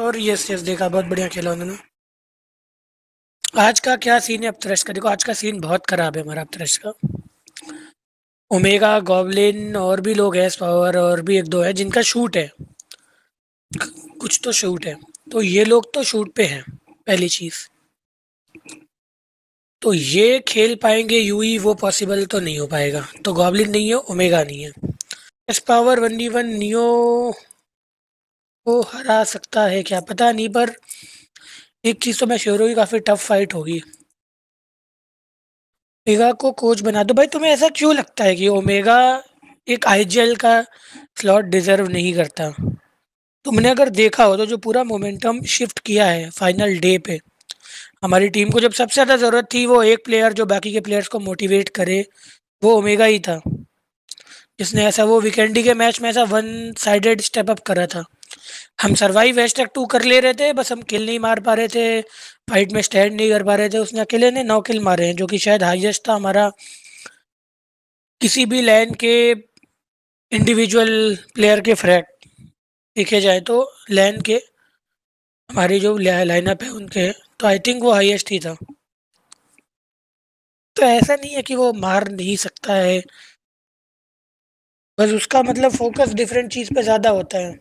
और yes yes देखा, बहुत बढ़िया खेला उन्होंने। आज का क्या सीन है अपथ्रश का? देखो, आज का सीन बहुत खराब है हमारा अपथ्रश का। ओमेगा गॉबलिन और भी लोग हैं पावर और भी एक दो है, जिनका शूट है। कुछ तो शूट है। तो ये लोग तो शूट पे हैं, पहली चीज़। तो ये खेल पाएँगे यूई वो पॉसिबल तो नहीं हो पाएगा। तो गॉबलिन नहीं है ओमेगा नहीं है। S power one D one Neo को हरा सकता है क्या? पता नहीं, पर एक चीज़ तो मैं श्योर हूँ काफ़ी टफ फाइट होगी। ओमेगा को कोच बना दो। भाई, तुम्हें ऐसा क्यों लगता है कि ओमेगा एक आईजीएल का स्लॉट डिजर्व नहीं करता? तुमने अगर देखा हो तो जो पूरा मोमेंटम शिफ्ट किया है फाइनल डे पे, हमारी टीम को जब सबसे ज़्यादा ज़रूरत थी वो एक प्लेयर जो बाकी के प्लेयर्स को मोटिवेट करे, वो ओमेगा ही था। जिसने ऐसा वो वीकेंडी के मैच में ऐसा वन साइडेड स्टेप अप करा था। हम सर्वाइव हैशटैग टू कर ले रहे थे, बस हम किल नहीं मार पा रहे थे फाइट में स्टैंड नहीं कर पा रहे थे, उसने अकेले ने नौ किल मारे हैं, जो कि शायद हाईएस्ट था हमारा। किसी भी लैन के इंडिविजुअल प्लेयर के फ्रैक देखे जाए तो लैन के हमारी जो लाइनअप है उनके तो आई थिंक वो हाईएस्ट ही था। तो ऐसा नहीं है कि वो मार नहीं सकता है, बस उसका मतलब फोकस डिफरेंट चीज़ पे ज़्यादा होता है।